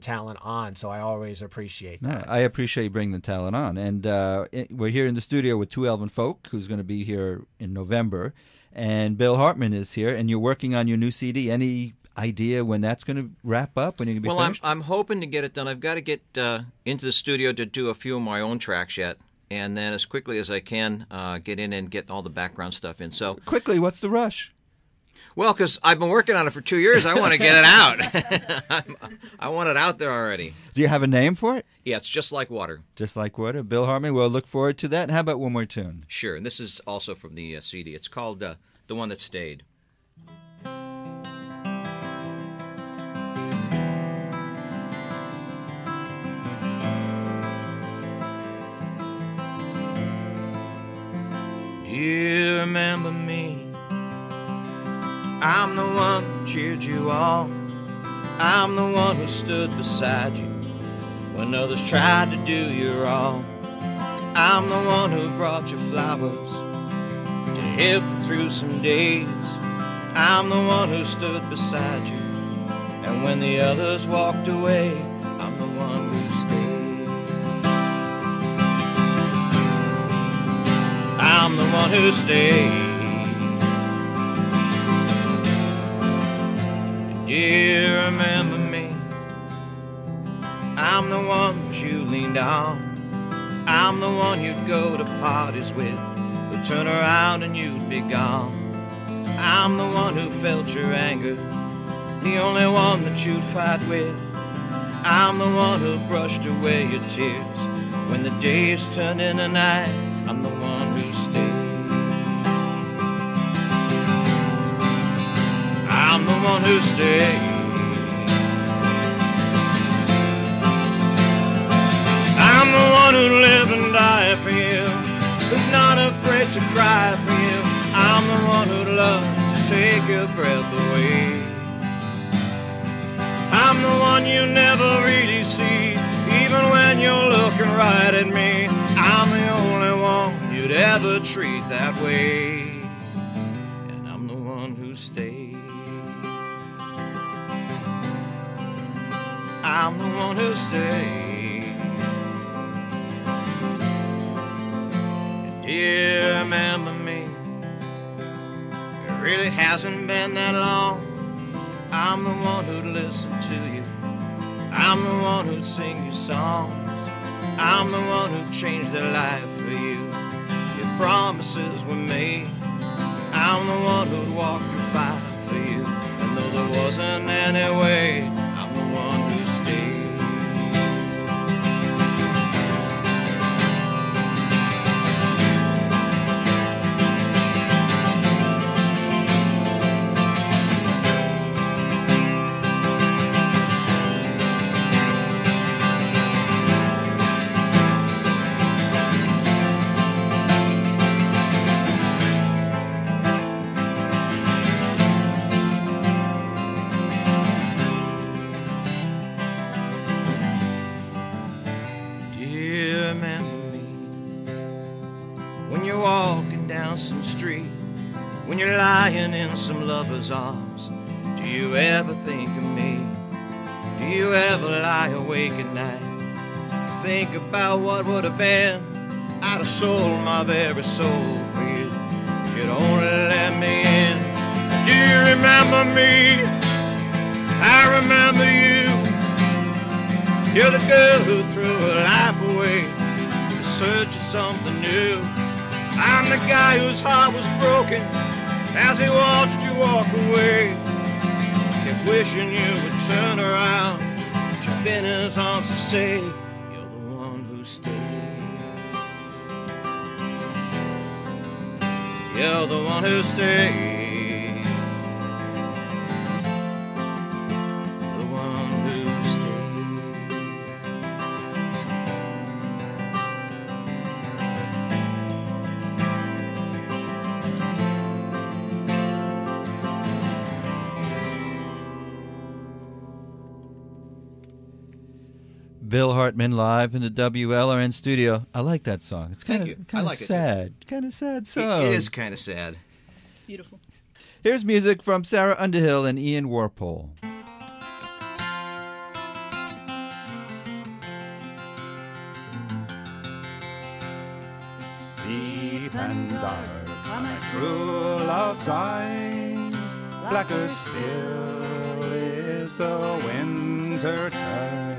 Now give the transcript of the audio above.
talent on, so I always appreciate No, that. I appreciate you bringing the talent on. And uh, it- we're here in the studio with Two Elven Folk, who's going to be here in November. And Bill Hartmann is here, and you're working on your new CD. Any idea when that's going to wrap up? When you're going to be Well, I'm. I'm hoping to get it done. I've got to get uh, into the studio to do a few of my own tracks yet, and then as quickly as I can uh, get in and get all the background stuff in. So, Quickly, what's the rush? Well, because I've been working on it for two years, I want to get it out. I'm- want it out there already. Do you have a name for it? Yeah, it's just like water. Just like water. Bill Hartmann, we'll look forward to that. And how about one more tune? Sure, and this is also from the uh, CD. It's called uh, "The One That Stayed." Do you remember me? I'm the one who cheered you on. I'm the one who stood beside you when others tried to do you wrong. I'm the one who brought you flowers to help you through some days. I'm the one who stood beside you. And when the others walked away, I'm the one who stayed. I'm the one who stayed. You remember me? I'm the one that you leaned on. I'm the one you'd go to parties with, who'd turn around and you'd be gone. I'm the one who felt your anger, the only one that you'd fight with. I'm the one who brushed away your tears when the days turned into night. I'm the one I'm the one who stayed. I'm the one who lived and died for you, who's not afraid to cry for you. I'm the one who'd love to take your breath away. I'm the one you never really see, even when you're looking right at me. I'm the only one you'd ever treat that way. And I'm the one who stayed. I'm the one who stayed. Do you remember me? It really hasn't been that long. I'm the one who'd listen to you. I'm the one who'd sing you songs. I'm the one who changed their life for you. Your promises were made. I'm the one who'd walk through fire for you. And though there wasn't any way, some street, when you're lying in some lover's arms? Do you ever think of me? Do you ever lie awake at night? Think about what would have been. I'd have sold my very soul for you if you'd only let me in. Do you remember me? I remember you. You're the girl who threw her life away in search of something new. I'm the guy whose heart was broken as he watched you walk away. Kept wishing you would turn around, jump in his arms and say, You're the one who stayed. You're the one who stayed. Bill Hartmann live in the WLRN studio. I like that song. It's kind of kind of like sad. Kind of sad song. It is kind of sad. Beautiful. Here's music from Sarah Underhill and Ian Warpole. Deep and dark are my true love's eyes. Blacker still is the winter time.